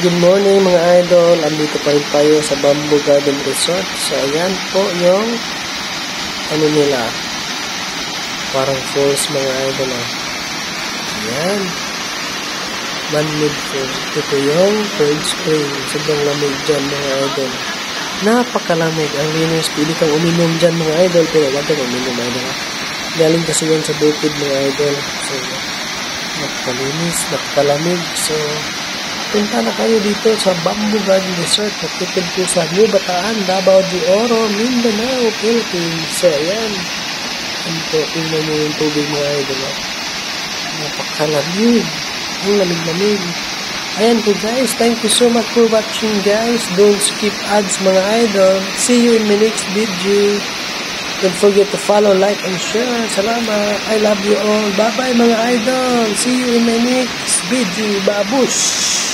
Good morning mga idol. Andito pa rin tayo sa Bamboo Garden Resort. So ayan po yung ano nila. Parang falls mga idol ah. Ayan. Man-made falls. Ito yung cold spring. Sobrang lamig dyan mga idol. Napakalamig. Ang linis. Pili kang uminom dyan mga idol. Pero wag kang uminom idol ah. Galing kasi yan sa bukid mga idol. So, napakalinis, napakalamig. So, punta na kayo dito sa Bamboo Garden Resort. Nakitid po sa New Bataan, Davao de Oro, Mindanao, Philippines. So, ayan. Ano po, tingnan mo yung tubig mga idol. ah. Napakalamig. Ang lamig-lamig. Ayan po guys, thank you so much for watching guys. Don't skip ads mga idol. See you in my next video. Don't forget to follow, like, and share. Salamat. I love you all. Bye-bye mga idol. See you in my next video. Babush!